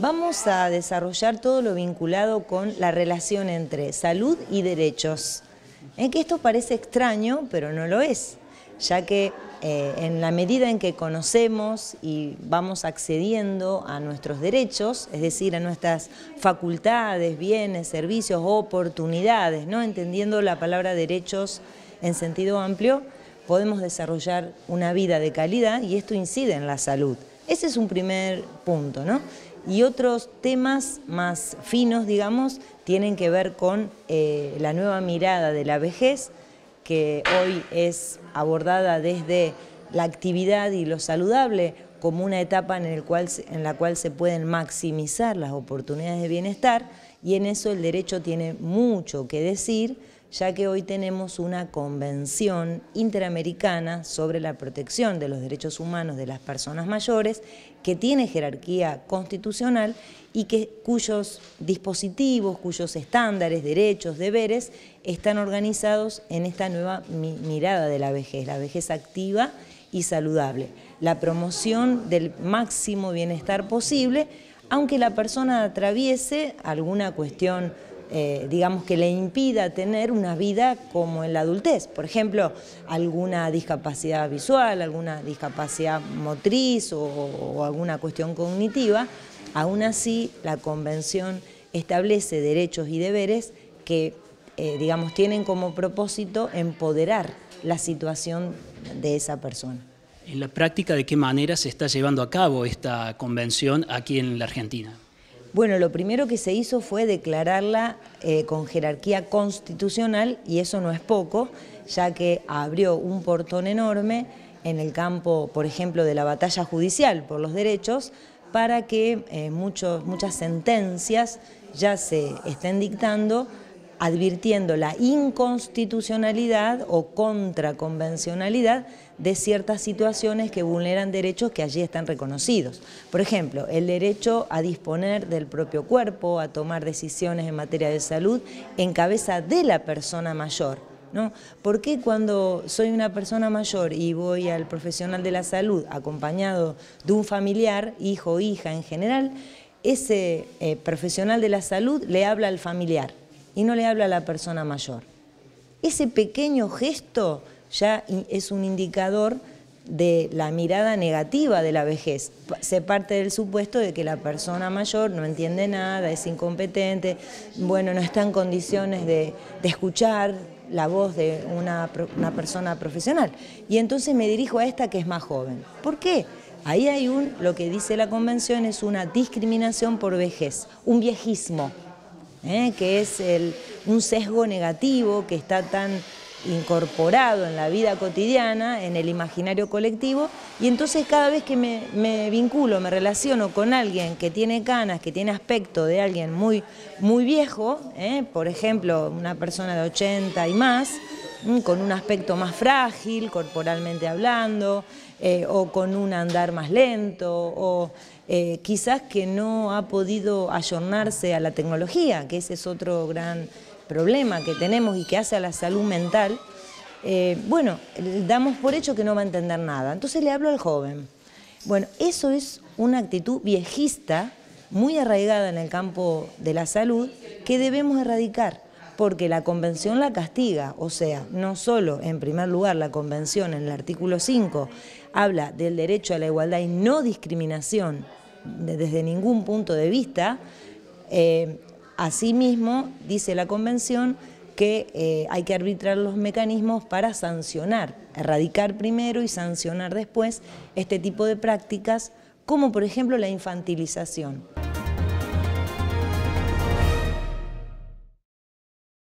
Vamos a desarrollar todo lo vinculado con la relación entre salud y derechos. En que esto parece extraño, pero no lo es, ya que eh, en la medida en que conocemos y vamos accediendo a nuestros derechos, es decir, a nuestras facultades, bienes, servicios, oportunidades, ¿no? entendiendo la palabra derechos en sentido amplio, podemos desarrollar una vida de calidad y esto incide en la salud. Ese es un primer punto, ¿no? Y otros temas más finos, digamos, tienen que ver con eh, la nueva mirada de la vejez, que hoy es abordada desde la actividad y lo saludable como una etapa en, el cual, en la cual se pueden maximizar las oportunidades de bienestar y en eso el derecho tiene mucho que decir ya que hoy tenemos una convención interamericana sobre la protección de los derechos humanos de las personas mayores que tiene jerarquía constitucional y que, cuyos dispositivos, cuyos estándares, derechos, deberes están organizados en esta nueva mirada de la vejez, la vejez activa y saludable, la promoción del máximo bienestar posible, aunque la persona atraviese alguna cuestión eh, digamos, que le impida tener una vida como en la adultez. Por ejemplo, alguna discapacidad visual, alguna discapacidad motriz o, alguna cuestión cognitiva, aún así la Convención establece derechos y deberes que, eh, digamos, tienen como propósito empoderar la situación de esa persona. En la práctica, ¿de qué manera se está llevando a cabo esta convención aquí en la Argentina? Bueno, lo primero que se hizo fue declararla eh, con jerarquía constitucional y eso no es poco, ya que abrió un portón enorme en el campo, por ejemplo, de la batalla judicial por los derechos, para que eh, muchas sentencias ya se estén dictando advirtiendo la inconstitucionalidad o contraconvencionalidad de ciertas situaciones que vulneran derechos que allí están reconocidos. Por ejemplo, el derecho a disponer del propio cuerpo, a tomar decisiones en materia de salud en cabeza de la persona mayor. ¿No? ¿Por qué cuando soy una persona mayor y voy al profesional de la salud acompañado de un familiar, hijo o hija en general, ese eh, profesional de la salud le habla al familiar? Y no le habla a la persona mayor. Ese pequeño gesto ya es un indicador de la mirada negativa de la vejez. Se parte del supuesto de que la persona mayor no entiende nada, es incompetente, bueno, no está en condiciones de, escuchar la voz de una, una, persona profesional. Y entonces me dirijo a esta que es más joven. ¿Por qué? Ahí hay un, lo que dice la convención, es una discriminación por vejez, un viejismo. ¿Eh? que es un sesgo negativo que está tan incorporado en la vida cotidiana, en el imaginario colectivo, y entonces cada vez que me, vinculo, me relaciono con alguien que tiene canas, que tiene aspecto de alguien muy, muy viejo, ¿eh? por ejemplo, una persona de 80 y más, con un aspecto más frágil, corporalmente hablando, eh, o con un andar más lento, o eh, quizás que no ha podido ayornarse a la tecnología, que ese es otro gran problema que tenemos y que hace a la salud mental, eh, bueno, damos por hecho que no va a entender nada. Entonces le hablo al joven. Bueno, eso es una actitud viejista, muy arraigada en el campo de la salud, que debemos erradicar porque la convención la castiga, o sea, no solo, en primer lugar, la convención en el artículo 5 habla del derecho a la igualdad y no discriminación desde ningún punto de vista, eh, asimismo dice la convención que eh, hay que arbitrar los mecanismos para sancionar, erradicar primero y sancionar después este tipo de prácticas, como por ejemplo la infantilización.